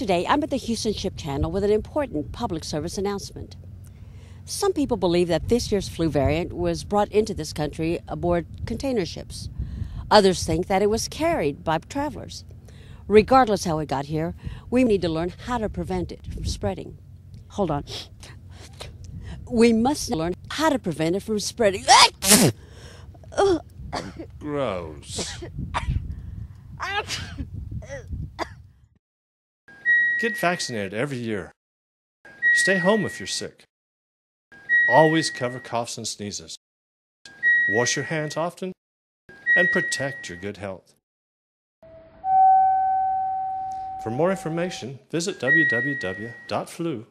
Today, I'm at the Houston Ship Channel with an important public service announcement. Some people believe that this year's flu variant was brought into this country aboard container ships. Others think that it was carried by travelers. Regardless how it got here, we need to learn how to prevent it from spreading. Hold on. We must learn how to prevent it from spreading. Gross. Get vaccinated every year. Stay home if you're sick. Always cover coughs and sneezes. Wash your hands often and protect your good health. For more information, visit www.flu.gov.